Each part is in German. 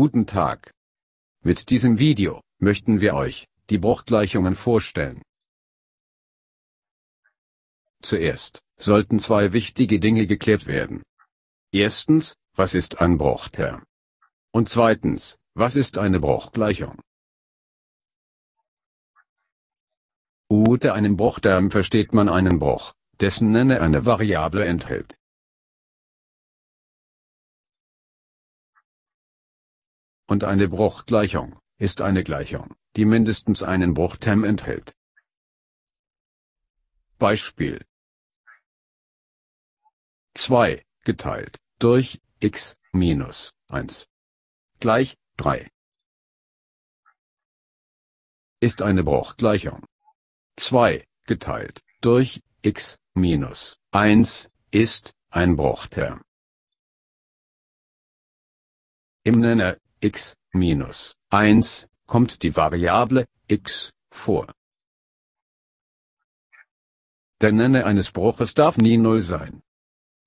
Guten Tag. Mit diesem Video möchten wir euch die Bruchgleichungen vorstellen. Zuerst sollten zwei wichtige Dinge geklärt werden. Erstens, was ist ein Bruchterm? Und zweitens, was ist eine Bruchgleichung? Unter einem Bruchterm versteht man einen Bruch, dessen Nenne eine Variable enthält. Und eine Bruchgleichung ist eine Gleichung, die mindestens einen Bruchterm enthält. Beispiel 2 geteilt durch x minus 1 gleich 3 ist eine Bruchgleichung. 2 geteilt durch x minus 1 ist ein Bruchterm. Im Nenner x minus 1 kommt die Variable x vor. Der Nenner eines Bruches darf nie 0 sein.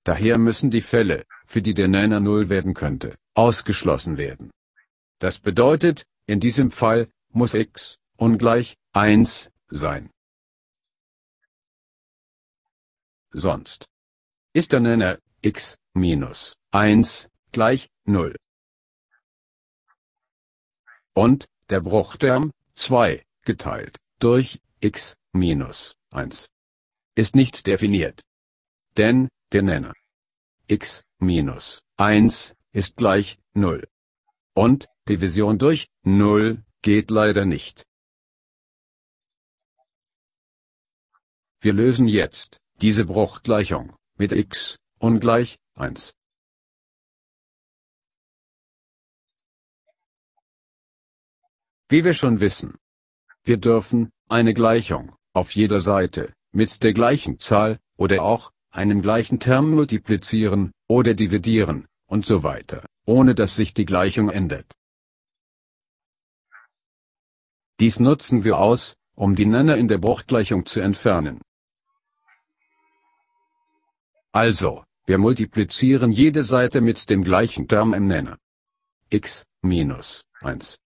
Daher müssen die Fälle, für die der Nenner 0 werden könnte, ausgeschlossen werden. Das bedeutet, in diesem Fall muss x ungleich 1 sein. Sonst ist der Nenner x minus 1 gleich 0. Und der Bruchterm 2 geteilt durch x minus 1 ist nicht definiert. Denn der Nenner x minus 1 ist gleich 0. Und Division durch 0 geht leider nicht. Wir lösen jetzt diese Bruchgleichung mit x ungleich 1. Wie wir schon wissen, wir dürfen eine Gleichung auf jeder Seite mit der gleichen Zahl oder auch einen gleichen Term multiplizieren oder dividieren und so weiter, ohne dass sich die Gleichung ändert. Dies nutzen wir aus, um die Nenner in der Bruchgleichung zu entfernen. Also, wir multiplizieren jede Seite mit dem gleichen Term im Nenner. x minus 1.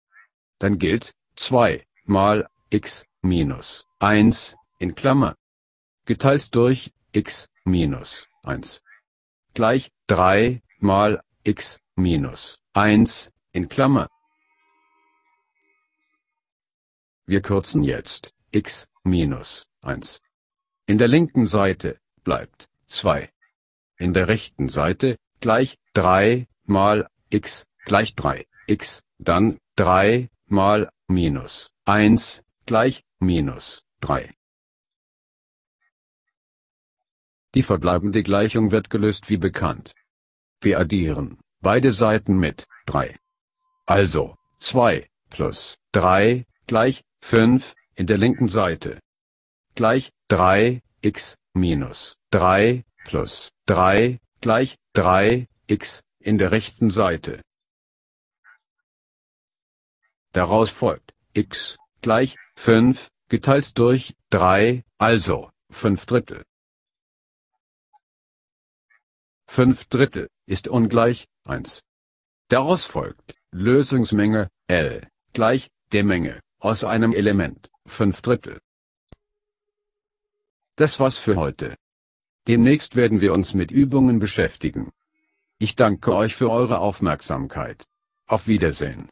Dann gilt 2 mal x minus 1 in Klammer geteilt durch x minus 1 gleich 3 mal x minus 1 in Klammer. Wir kürzen jetzt x minus 1. In der linken Seite bleibt 2 in der rechten Seite gleich 3 mal x gleich 3 x, dann 3 mal minus 1 gleich minus 3. Die verbleibende Gleichung wird gelöst wie bekannt. Wir addieren beide Seiten mit 3. Also 2 plus 3 gleich 5 in der linken Seite gleich 3 x minus 3 plus 3 gleich 3x in der rechten Seite. Daraus folgt x gleich 5 geteilt durch 3, also 5 Drittel. 5 Drittel ist ungleich 1. Daraus folgt Lösungsmenge L gleich der Menge aus einem Element 5 Drittel. Das war's für heute. Demnächst werden wir uns mit Übungen beschäftigen. Ich danke euch für eure Aufmerksamkeit. Auf Wiedersehen.